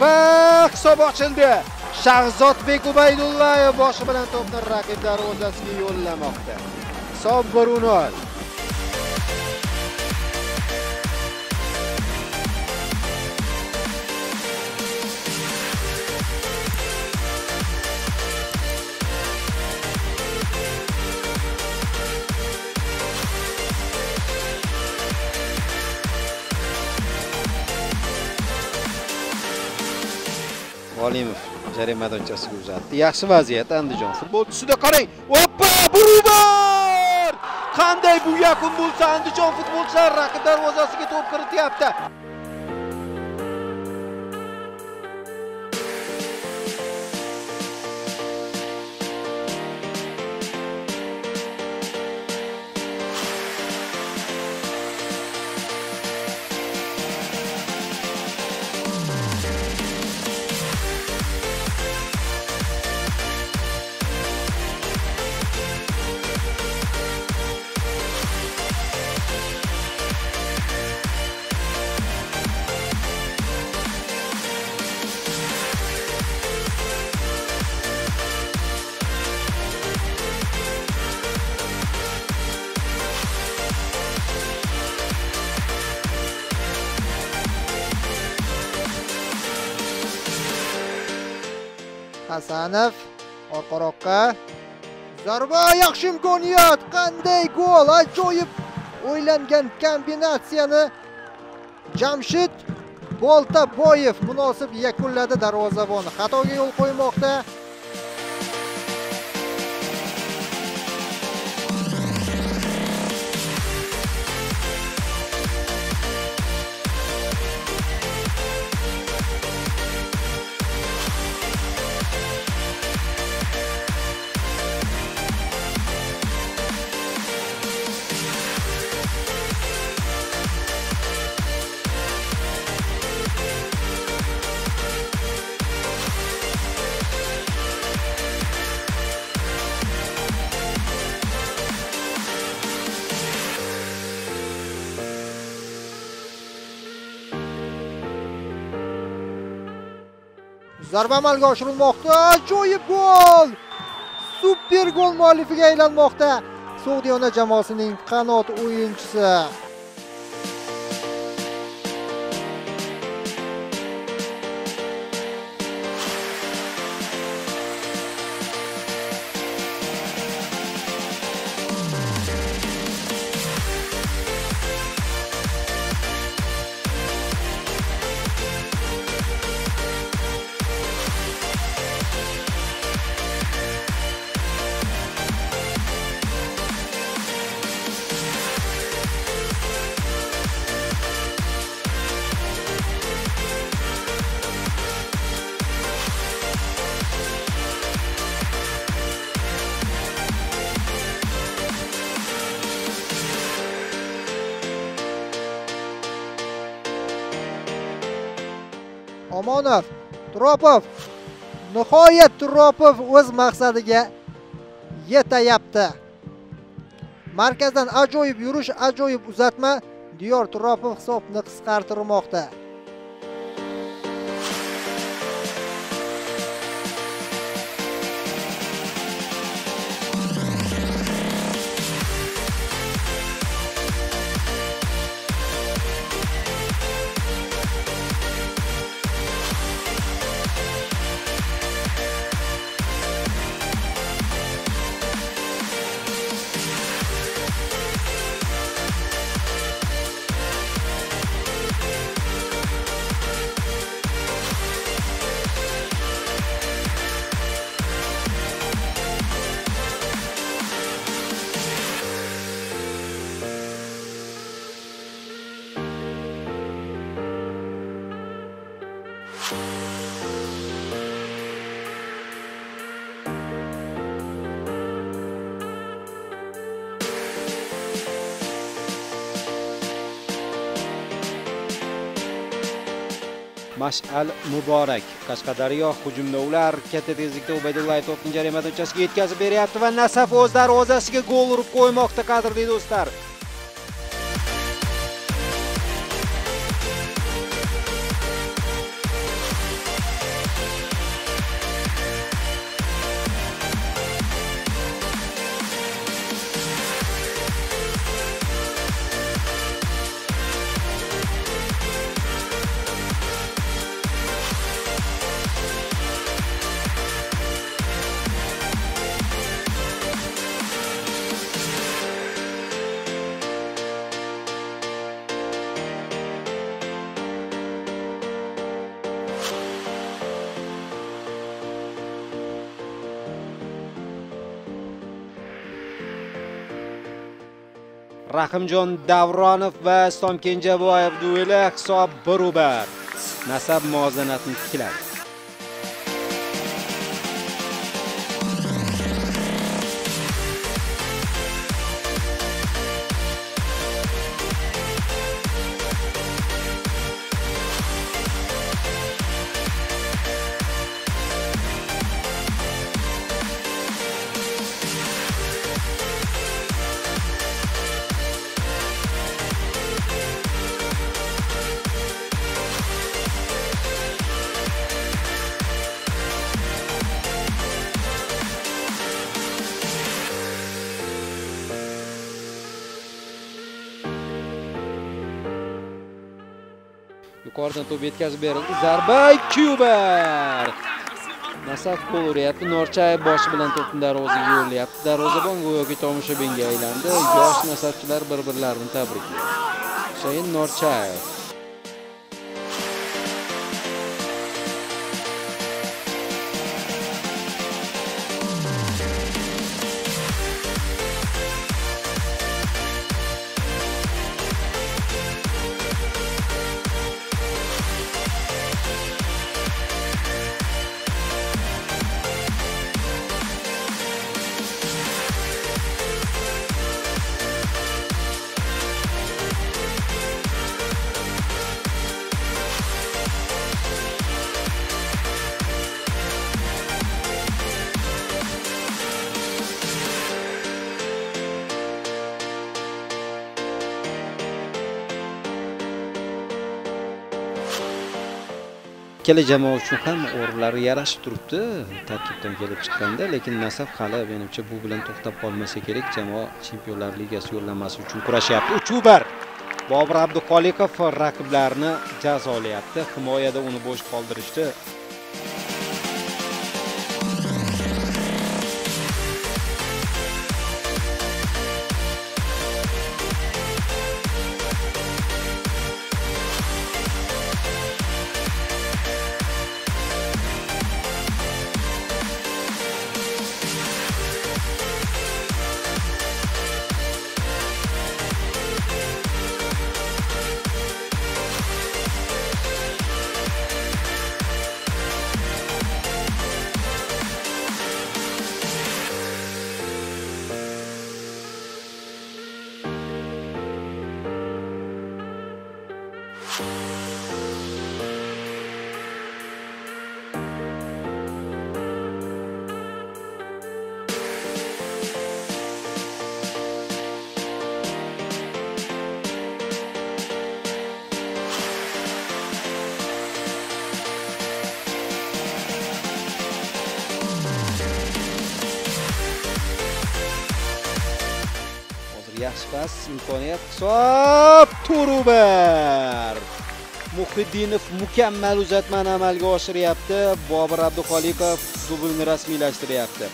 va hisob ochildi shahzodbek ubaydullayev boshi bilan to'pni raqib darvozasiga yo'llamoqda. Hisob bir 0 olimov jarima maydonchasiga uzatdi. Yaxshi vaziyat Andijon futbolchisida qarang. Oppa, Burubar! Qanday bu yakun bo'lsa Andijon futbolchilari raqib darvozasiga to'p kirityapti. Hasanov orqaroqqa zarba yaxshi imkoniyat. Qanday gol? Ajoyib o'ylangan kombinatsiyani Jamshid Boltaboyev munosib yakunladi darvozabon. Xatoga yo'l qo'ymoqda. Zarba amalga oshirilmoqda. Ajoyib gol super gol muallifiga aylanmoqda. Sug'diyona jamoasining qanot o'yinchisi. Omonov, Turopov. Nihoyat Turopov o'z maqsadiga yetayapti. Markazdan ajoyib yurish, ajoyib uzatma. Diyor Turopov hisobni qisqartirmoqda. Mash'al Muborak Qashqadaryo hujumda ular katta tezlikda Ubaydullayev to'pni jarima maydonchasiga yetkazib beryapti va Nasaf o'z darvozasiga gol urib qo'ymoqda qadrli do'stlar. Rahimjon davronov va islom kenjaboyev dueli hisob barobar nasab muvozanatni tikladi yuqoridan to'p yetkazib berildi. Zarba kyuber! Nasaf gol uryapti norchayev boshi bilan to'pni darvozaga yo'llayapti. Darvozabon go'yoki tomoshabinga aylandi. Yosh nasafchilar bir birlarini tabriklaydi husayn norchayev. Ikkala jamoa uchun ham o'rinlari yarashib turibdi tarkibdan kelib chiqqanda. Lekin nasaf hali menimcha bu bilan to'xtab qolmasa kerak jamoa chempionlar ligasi yo'llanmasi uchun kurashyapti. Uch bir. Bobur abduxoliqov raqiblarini jazolayapti himoyada uni bo'sh qoldirishdi. Música yaxshi pas imkoniyat. Hisob turuber! Muhiddinov mukammal uzatmani amalga oshiryapti bobur abduxoliqov dublni rasmiylashtiryapti.